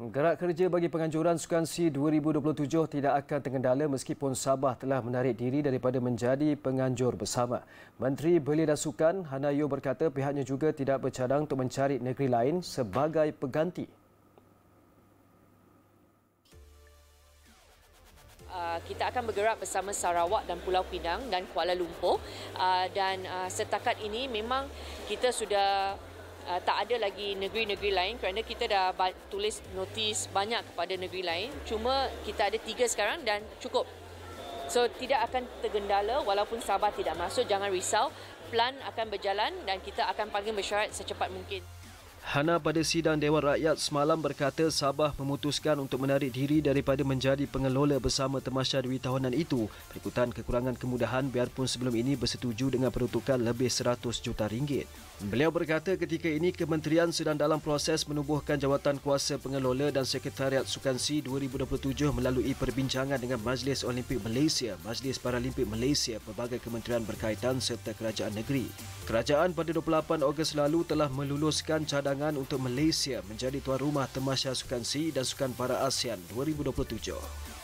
Gerak kerja bagi penganjuran Sukan C 2027 tidak akan terkendala meskipun Sabah telah menarik diri daripada menjadi penganjur bersama. Menteri Belia dan Sukan Hanayo berkata pihaknya juga tidak bercadang untuk mencari negeri lain sebagai pengganti. Uh, kita akan bergerak bersama Sarawak dan Pulau Pinang dan Kuala Lumpur uh, dan uh, setakat ini memang kita sudah uh, tak ada lagi negeri-negeri lain kerana kita dah tulis notis banyak kepada negeri lain. Cuma kita ada tiga sekarang dan cukup. So tidak akan tergendala walaupun Sabah tidak masuk. Jangan risau. Plan akan berjalan dan kita akan panggil mesyuarat secepat mungkin. Hana pada sidang Dewan Rakyat semalam berkata Sabah memutuskan untuk menarik diri daripada menjadi pengelola bersama Temasya Dewi Tahunan itu berikutan kekurangan kemudahan biarpun sebelum ini bersetuju dengan peruntukan lebih 100 juta ringgit. Beliau berkata ketika ini kementerian sedang dalam proses menubuhkan jawatan kuasa pengelola dan sekretariat Sukan C 2027 melalui perbincangan dengan Majlis Olimpik Malaysia, Majlis Paralimpik Malaysia, pelbagai kementerian berkaitan serta kerajaan negeri. Kerajaan pada 28 Ogos lalu telah meluluskan cadangan untuk Malaysia menjadi tuan rumah Temasya Sukan C dan Sukan Para ASEAN 2027.